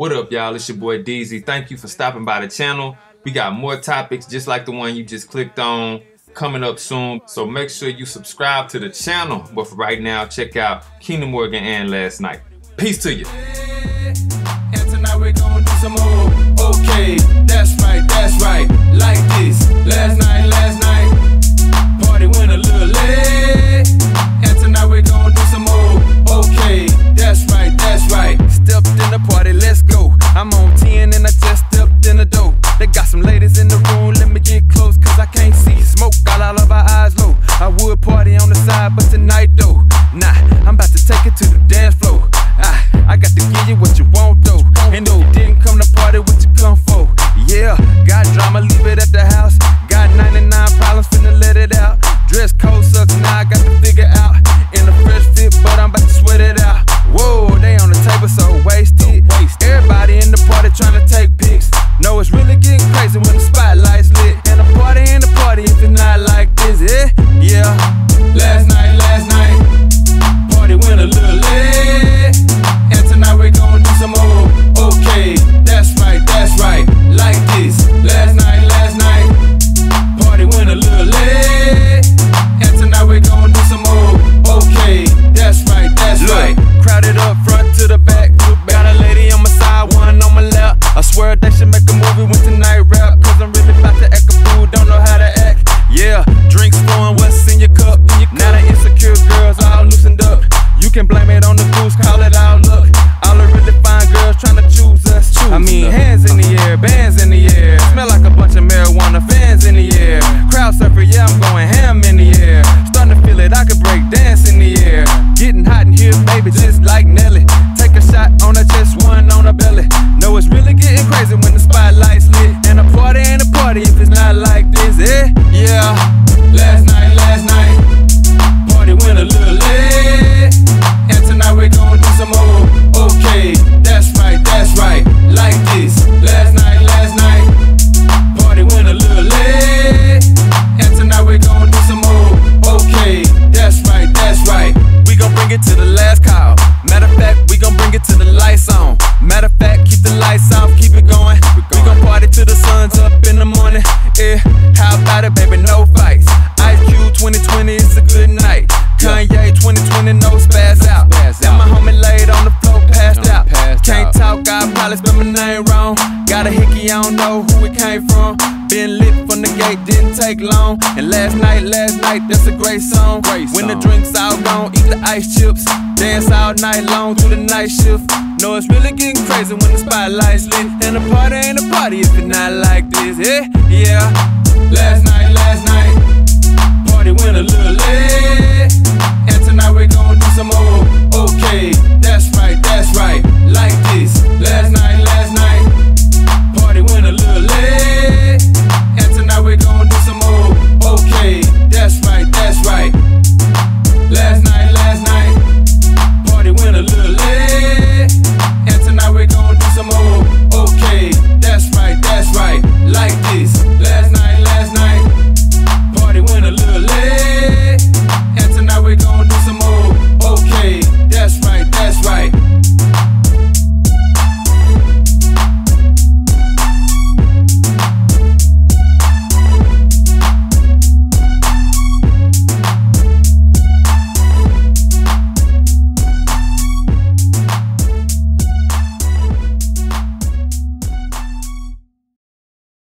What up, y'all? It's your boy DZ. Thank you for stopping by the channel. We got more topics just like the one you just clicked on coming up soon. So make sure you subscribe to the channel. But for right now, check out Keenan Morgan and Last Night. Peace to you. And tonight we're gonna do some more. Okay, that's right, that's right. Like this. Last night, last night. I they should make a movie with tonight rap. Cause I'm really about to act a fool, don't know how to act. Yeah, drinks flowing, what's in your cup? Now the insecure girls all loosened up. You can blame it on the goose, call it all luck. All the really fine girls trying to choose us. I mean, hands in the air, bands in the air. Smell like a bunch of marijuana fans in the air. Crowd surfer, yeah, I'm going ham in the air. Starting to feel it, I could break dance in the air. Getting hot in here, baby, just like Nelly. Take a shot on her chest, one on her belly. Getting crazy when the spotlight's lit. And a party ain't a party if it's not like this, eh? Yeah. Last night, last night, party went a little late. And tonight we're gonna do some more. Okay, that's right, that's right. Like this. Last night, last night, party went a little late. And tonight we're gonna do some more. Okay, that's right, that's right. We gon' bring it to the last call. Matter of fact, we gon' bring it to the lights on. Matter of fact, lights off, keep it going. We gon' party till the sun's up in the morning. Yeah, how about it, baby? No fights. Ice Cube 2020 is a good night. Kanye 2020, no spaz out. Now my homie laid on the floor, passed out. Can't talk, I probably spell my name wrong. Got a hickey, I don't know who it came from. Been lit from the gate, didn't take long. And last night, last night, that's a great song. When the drinks all gone, eat the ice chips. Dance all night long through the night shift. No, it's really getting crazy when the spotlight's lit. And the party ain't a party if it's not like this, Yeah, Yeah. Last night, last night, party went a little late. And tonight we're gonna do